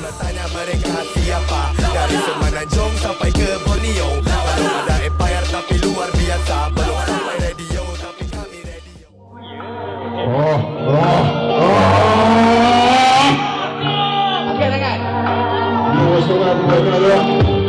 Bertanya mereka siapa Dari Semenanjung sampai ke Borneo. Belum ada empire tapi luar biasa. Belum sampai radio tapi kami radio. Oh, oh, oh. Again, again. You know what's gonna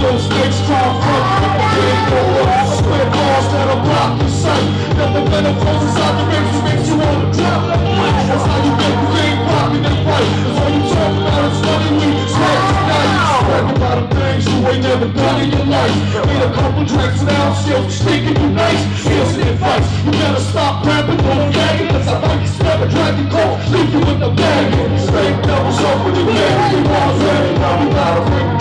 You know snakes try to front, square bars that'll block your sight. Nothing better flows inside the rings, makes you wanna drop. That's how you get the game popping and right. That's all you talk about is money, we smack tonight. About the things you ain't never done in your life. Made a couple drinks and now I'm still stinking you nice. Here's the advice, you better stop rapping, don't gag it. Cause I might smell a dragon cold, leave you with the bag. Straight doubles up with the gang, you want to Now we gotta bring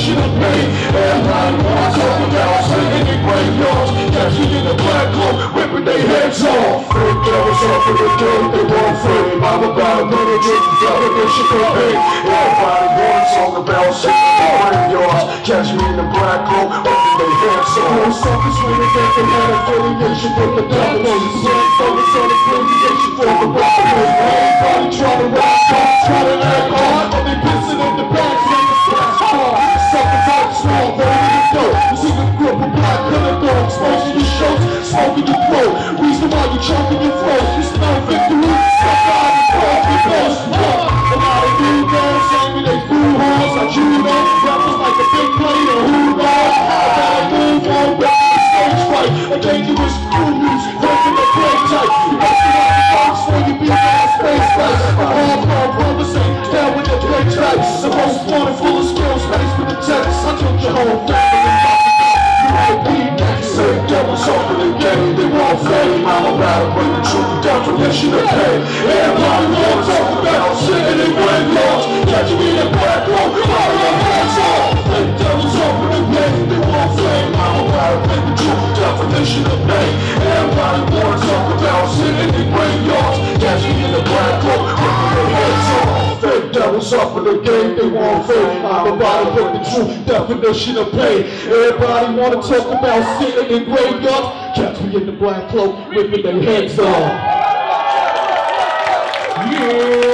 the definition of pain. To talk about singing in graveyards. Catch in the black cloak, ripping their heads off. Fake devils up for the game, they won't fame. I'm about a minute, drink the definition of pain. Everybody wants talk about singing in graveyards. Catch me in the black cloak, ripping their heads off. No suckers when they get the head affiliation with the devil. Same focus on affiliation for the Reason why you choking your throat. You smell victory, suck out your boss. A lot of new guys say me they fool hoes. I chew them, rappers like a big plate of who knows. I gotta move on, back to the stage right. A dangerous crew news, breaking the play tight. You want the box when you be in that space right. A hard car brother say, down with the play tight. The most wanted definition of pain. Everybody to talk about singing in graveyards. Catch me in the back row, fire your hands off. Fake devils up in the game, they want fame. I'm about to bring the true definition of pain. Everybody to talk about singing in graveyards. Catch me in the black row, ripping their heads off. Fake devils up in the game, they want fame. I'm about to bring the true definition of pain. Everybody wanna talk about sitting in graveyards. Catch me in the black cloak, ripping their heads off you.